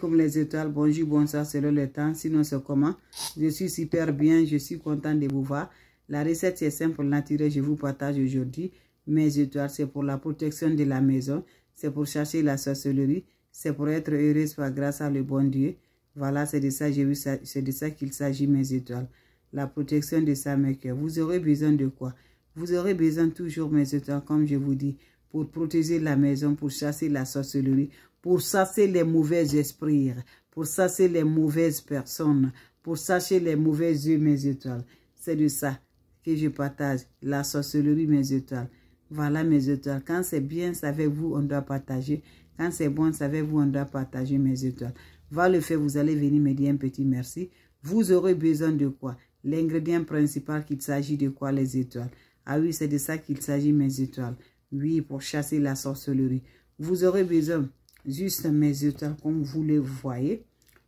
Comme les étoiles, bonjour, bonsoir, selon le temps, sinon c'est comment? Je suis super bien, je suis content de vous voir. La recette est simple, naturelle, je vous partage aujourd'hui. Mes étoiles, c'est pour la protection de la maison, c'est pour chercher la sorcellerie, c'est pour être heureuse par grâce à le bon Dieu. Voilà, c'est de ça, c'est de ça qu'il s'agit, mes étoiles. La protection de sa cœurs. Vous aurez besoin de quoi? Vous aurez besoin toujours, mes étoiles, comme je vous dis, pour protéger la maison, pour chasser la sorcellerie, pour chasser les mauvais esprits, pour chasser les mauvaises personnes, pour chasser les mauvais yeux, mes étoiles. C'est de ça que je partage, la sorcellerie, mes étoiles. Voilà mes étoiles. Quand c'est bien, c'est avec vous, on doit partager. Quand c'est bon, c'est avec vous, on doit partager mes étoiles. Va le faire, vous allez venir me dire un petit merci. Vous aurez besoin de quoi? L'ingrédient principal qu'il s'agit de quoi les étoiles? Ah oui, c'est de ça qu'il s'agit mes étoiles. Oui, pour chasser la sorcellerie. Vous aurez besoin juste mes étoiles comme vous le voyez.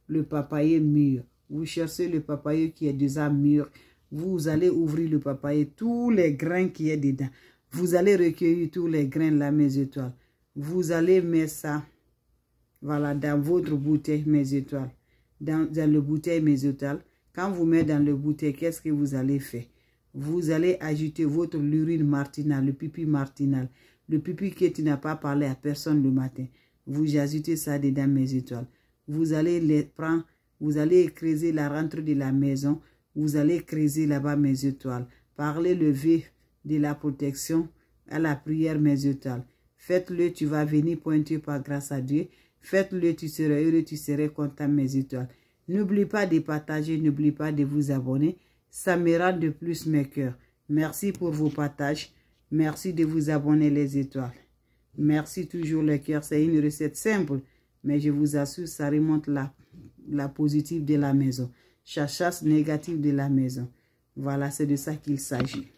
Le papayer mûr. Vous cherchez le papayer qui est déjà mûr. Vous allez ouvrir le papayer, tous les grains qui est dedans. Vous allez recueillir tous les grains là, mes étoiles. Vous allez mettre ça, voilà, dans votre bouteille, mes étoiles. Dans, dans le bouteille, mes étoiles. Quand vous mettez dans le bouteille, qu'est-ce que vous allez faire? Vous allez ajouter votre urine martinale, le pipi martinal. Le pipi que tu n'as pas parlé à personne le matin. Vous ajoutez ça dedans mes étoiles. Vous allez les prendre, vous allez écraser la rentrée de la maison. Vous allez creuser là-bas mes étoiles. Parlez lever de la protection à la prière mes étoiles. Faites-le, tu vas venir pointer par grâce à Dieu. Faites-le, tu seras heureux, tu seras content mes étoiles. N'oublie pas de partager, n'oublie pas de vous abonner. Ça me de plus mes cœurs. Merci pour vos partages. Merci de vous abonner les étoiles. Merci toujours le cœur. C'est une recette simple, mais je vous assure, ça remonte la, la positive de la maison. Chasse négative de la maison. Voilà, c'est de ça qu'il s'agit.